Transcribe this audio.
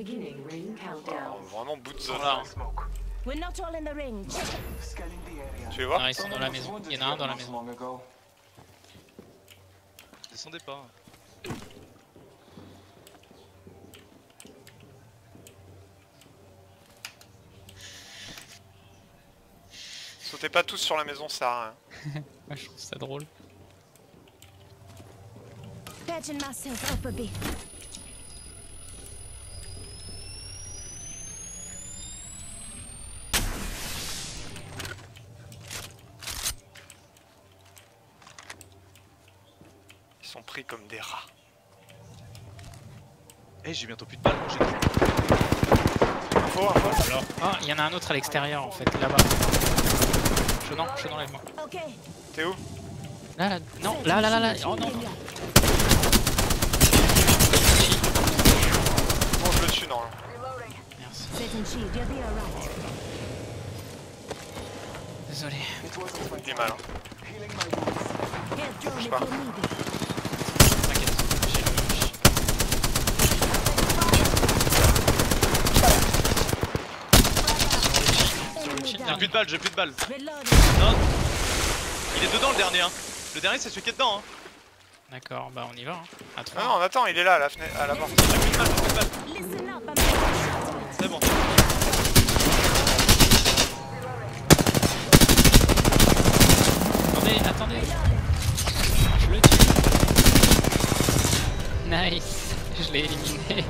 Beginning ring countdown. Oh, vraiment bout de zone. Voilà. We're not all in the ring. Tu veux voir Non, ils sont dans la maison. Il y en a un dans la maison. Descendez pas. Sautez pas tous sur la maison, ça sert à rien. Ouais, je trouve ça drôle. Sont pris comme des rats. Eh, j'ai bientôt plus de balles. j'ai- Info, info. Alors, ah, il y en a un autre à l'extérieur en fait, là-bas. Chaudon, chaudon, lève-moi. Okay. T'es où? Là, là, non, là, là, là, là. Oh non, non. Bon, je le tue, non. Merci. Be alright. Désolé. Il est mal. Hein. If pas. J'ai plus de balles, j'ai plus de balles. Non. Il est dedans le dernier. Hein. Le dernier, c'est celui qui est dedans. Hein. D'accord, bah on y va. Hein. Non, attends, il est là à la, fenêtre, à la porte. J'ai plus de balles, j'ai plus de balles. C'est bon. Attendez, attendez. Je le tue. Nice, je l'ai éliminé.